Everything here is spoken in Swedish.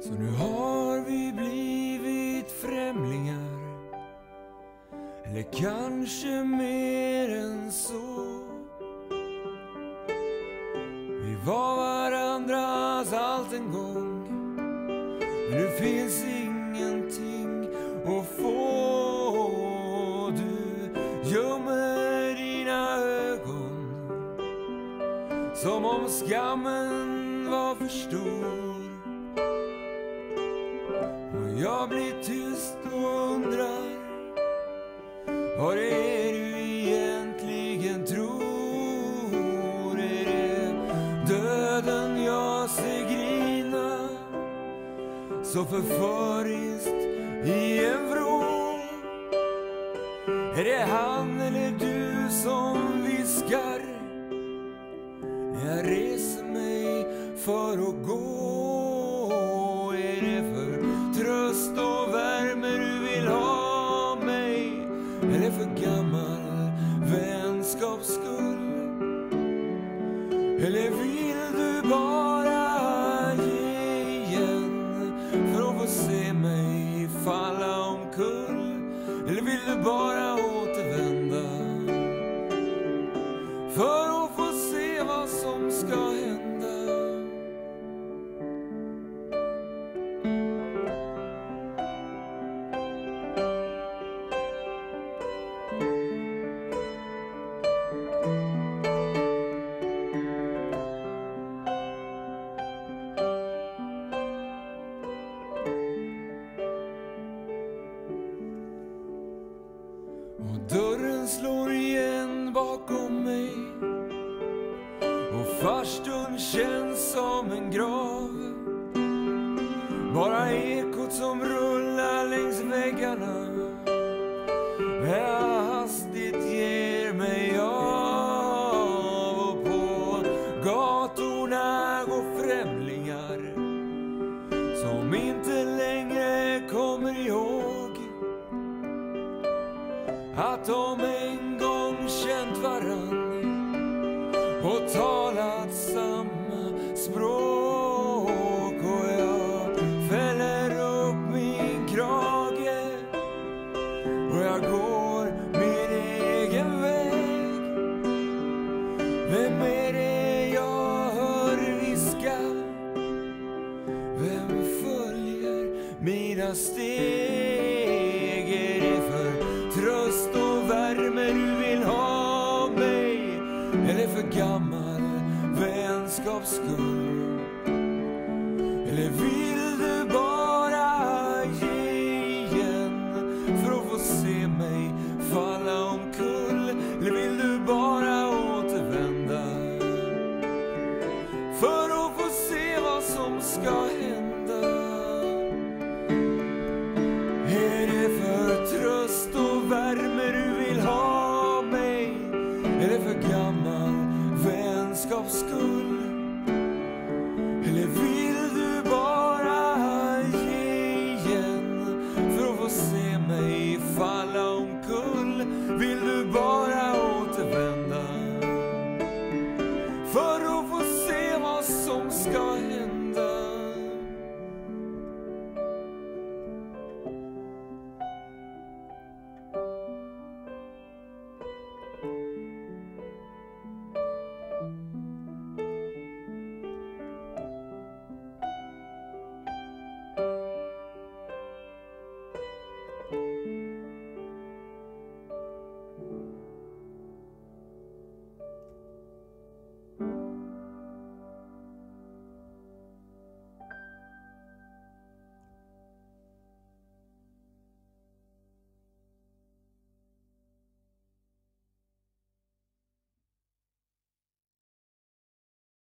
Så nu har vi blivit främlingar. Eller kanske mer än så. Vi var varandras allt en gång. Finns inget Som om skammen var för stor. Och jag blir tyst och undrar vad det är du egentligen tror? Är det döden jag ser grina så förföriskt i en vrå? Är det han eller du som viskar jag reser mig för att gå? Är det för tröst och värme du vill ha mig? Eller för gammal vänskaps skull? Eller vill som ska hända? Och dörren slår igen bakom farstun känns som en grav. Bara ekot som rullar längs väggarna. Jag hastigt ger mig av Och på. Gatorna går främlingar Som inte längre kommer ihåg att de en gång känt varann och talat samma språk och jag fäller upp min krage och jag går min egen väg. Vem är det jag hör viska? Vem följer mina steg? gammal vänskaps skull. Eller vi skull? Eller vill du bara ge igen för att få se mig falla omkull? Vill du bara återvända för att få se vad som ska